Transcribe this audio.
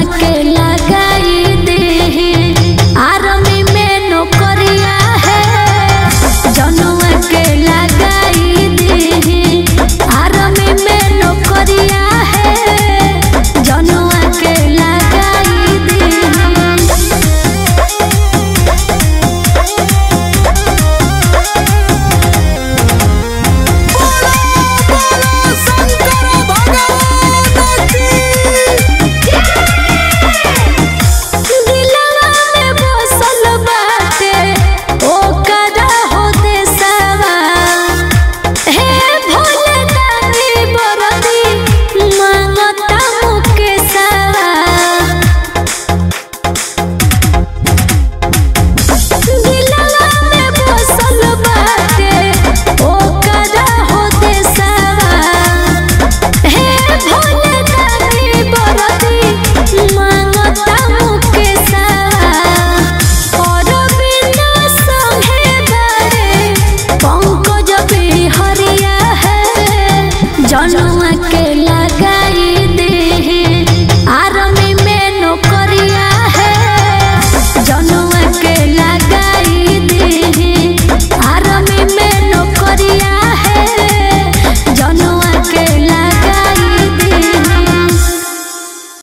अकला जनुआ के लगा